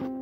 Thank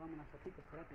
tomamos unas fotitos, espérate.